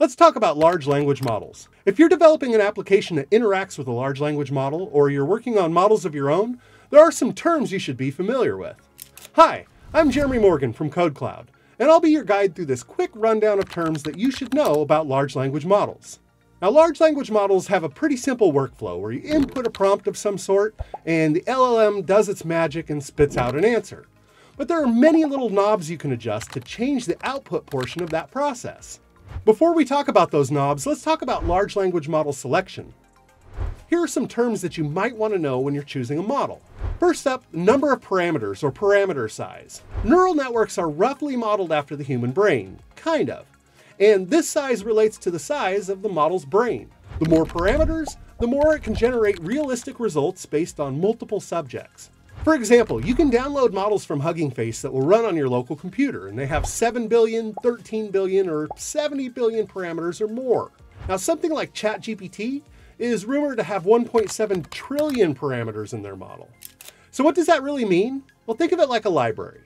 Let's talk about large language models. If you're developing an application that interacts with a large language model, or you're working on models of your own, there are some terms you should be familiar with. Hi, I'm Jeremy Morgan from KodeKloud, and I'll be your guide through this quick rundown of terms that you should know about large language models. Now, large language models have a pretty simple workflow where you input a prompt of some sort, and the LLM does its magic and spits out an answer. But there are many little knobs you can adjust to change the output portion of that process. Before we talk about those knobs, let's talk about large language model selection. Here are some terms that you might want to know when you're choosing a model. First up, number of parameters or parameter size. Neural networks are roughly modeled after the human brain, kind of. And this size relates to the size of the model's brain. The more parameters, the more it can generate realistic results based on multiple subjects. For example, you can download models from Hugging Face that will run on your local computer, and they have 7 billion, 13 billion, or 70 billion parameters or more. Now, something like ChatGPT is rumored to have 1.7 trillion parameters in their model. So, what does that really mean? Well, think of it like a library.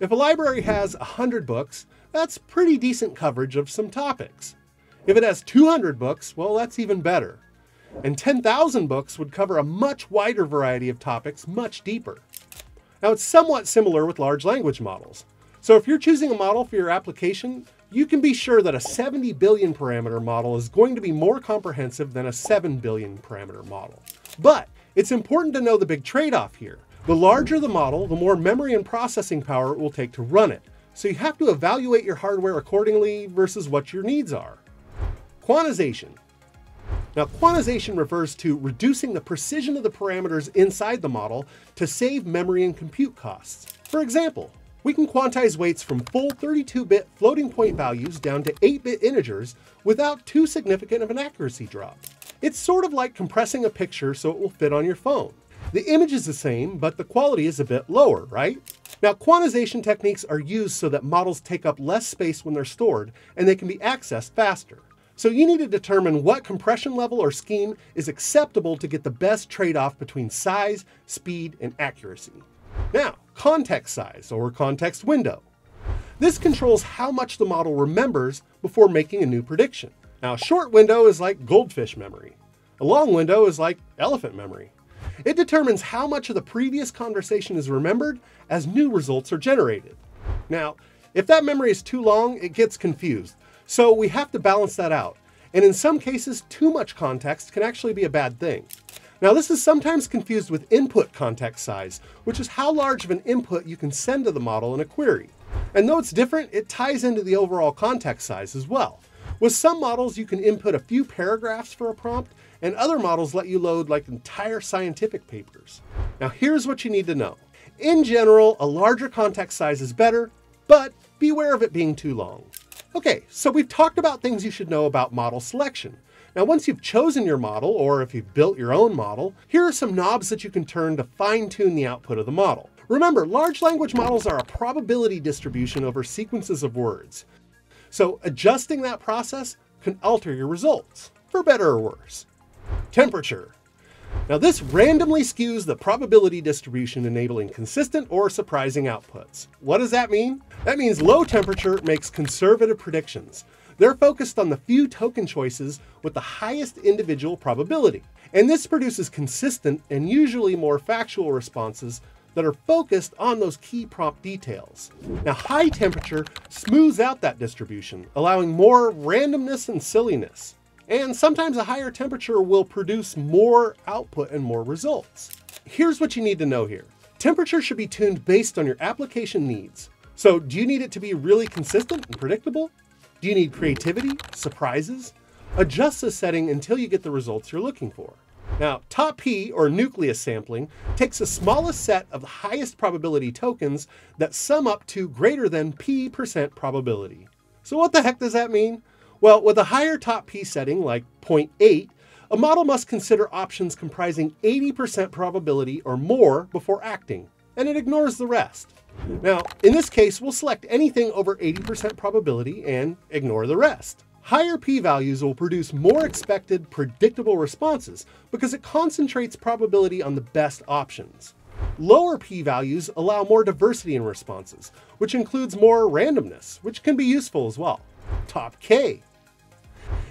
If a library has 100 books, that's pretty decent coverage of some topics. If it has 200 books, well, that's even better and 10,000 books would cover a much wider variety of topics much deeper. Now, it's somewhat similar with large language models. So, if you're choosing a model for your application, you can be sure that a 70 billion parameter model is going to be more comprehensive than a 7 billion parameter model. But it's important to know the big trade off here. The larger the model, the more memory and processing power it will take to run it. So, you have to evaluate your hardware accordingly versus what your needs are. Quantization. Now, quantization refers to reducing the precision of the parameters inside the model to save memory and compute costs. For example, we can quantize weights from full 32-bit floating point values down to 8-bit integers without too significant of an accuracy drop. It's sort of like compressing a picture so it will fit on your phone. The image is the same, but the quality is a bit lower, right? Now, quantization techniques are used so that models take up less space when they're stored and they can be accessed faster. So you need to determine what compression level or scheme is acceptable to get the best trade-off between size, speed, and accuracy. Now, context size or context window. This controls how much the model remembers before making a new prediction. Now, short window is like goldfish memory. A long window is like elephant memory. It determines how much of the previous conversation is remembered as new results are generated. Now, if that memory is too long, it gets confused, so we have to balance that out. And in some cases, too much context can actually be a bad thing. Now, this is sometimes confused with input context size, which is how large of an input you can send to the model in a query. And though it's different, it ties into the overall context size as well. With some models, you can input a few paragraphs for a prompt, and other models let you load like entire scientific papers. Now, here's what you need to know. In general, a larger context size is better, but beware of it being too long. Okay, so we've talked about things you should know about model selection. Now, once you've chosen your model, or if you've built your own model, here are some knobs that you can turn to fine tune the output of the model. Remember, large language models are a probability distribution over sequences of words. So adjusting that process can alter your results, for better or worse. Temperature. Now this randomly skews the probability distribution enabling consistent or surprising outputs. What does that mean? That means low temperature makes conservative predictions. They're focused on the few token choices with the highest individual probability. And this produces consistent and usually more factual responses that are focused on those key prompt details. Now, high temperature smooths out that distribution, allowing more randomness and silliness. And sometimes a higher temperature will produce more output and more results. Here's what you need to know here. Temperature should be tuned based on your application needs. So do you need it to be really consistent and predictable? Do you need creativity, surprises? Adjust the setting until you get the results you're looking for. Now, top P, or nucleus sampling, takes the smallest set of the highest probability tokens that sum up to greater than P percent probability. So what the heck does that mean? Well, with a higher top P setting, like 0.8, a model must consider options comprising 80% probability or more before acting, and it ignores the rest. Now, in this case, we'll select anything over 80% probability and ignore the rest. Higher p-values will produce more expected, predictable responses because it concentrates probability on the best options. Lower p-values allow more diversity in responses, which includes more randomness, which can be useful as well top K.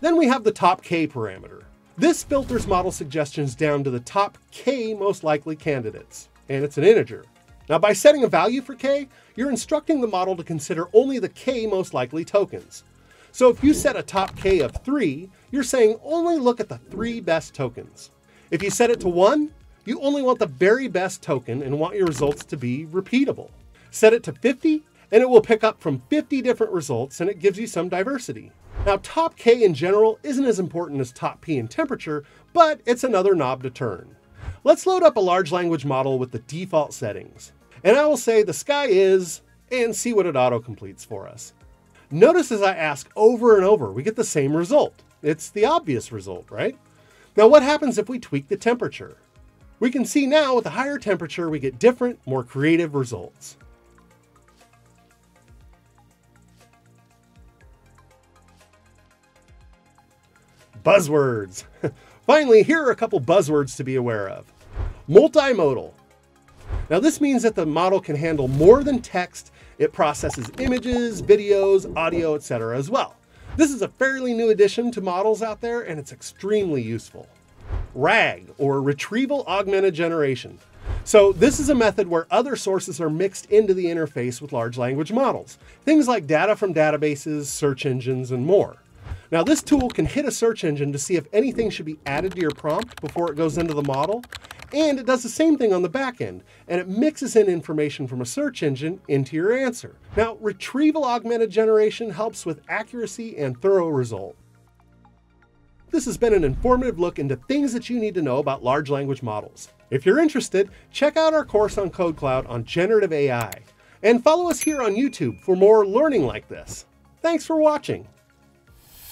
Then we have the top K parameter. This filters model suggestions down to the top K most likely candidates, and it's an integer. Now by setting a value for K, you're instructing the model to consider only the K most likely tokens. So if you set a top K of 3, you're saying only look at the three best tokens. If you set it to 1, you only want the very best token and want your results to be repeatable. Set it to 50, and it will pick up from 50 different results and it gives you some diversity. Now top K in general isn't as important as top P in temperature, but it's another knob to turn. Let's load up a large language model with the default settings. And I will say the sky is, and see what it auto-completes for us. Notice as I ask over and over, we get the same result. It's the obvious result, right? Now what happens if we tweak the temperature? We can see now with a higher temperature, we get different, more creative results. Buzzwords. Finally, here are a couple buzzwords to be aware of. Multimodal. Now this means that the model can handle more than text. It processes images, videos, audio, etc. as well. This is a fairly new addition to models out there and it's extremely useful. RAG, or Retrieval Augmented Generation. So this is a method where other sources are mixed into the interface with large language models. Things like data from databases, search engines, and more. Now this tool can hit a search engine to see if anything should be added to your prompt before it goes into the model, and it does the same thing on the back end, and it mixes in information from a search engine into your answer. Now, retrieval augmented generation helps with accuracy and thorough result. This has been an informative look into things that you need to know about large language models. If you're interested, check out our course on KodeKloud on generative AI, and follow us here on YouTube for more learning like this. Thanks for watching.